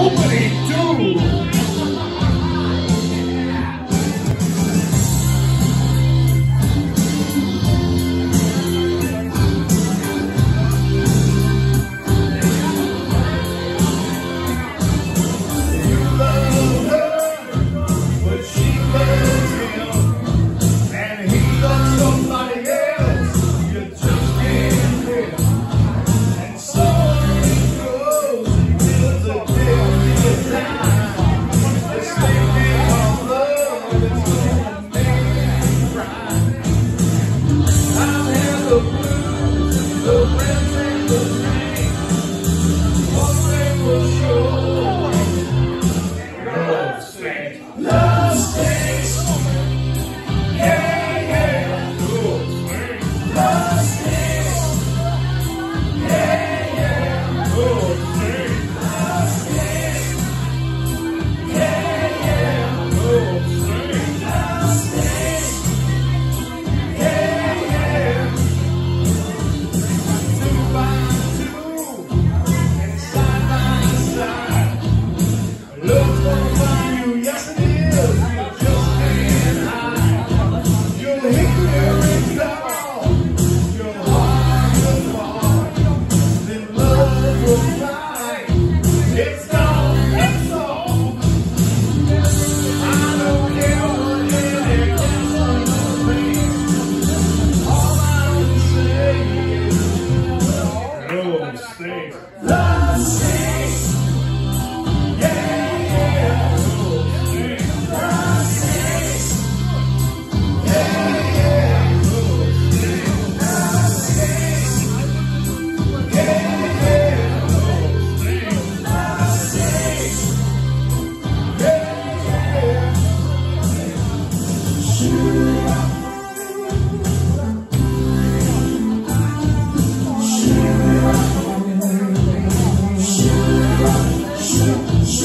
opening do. Oh.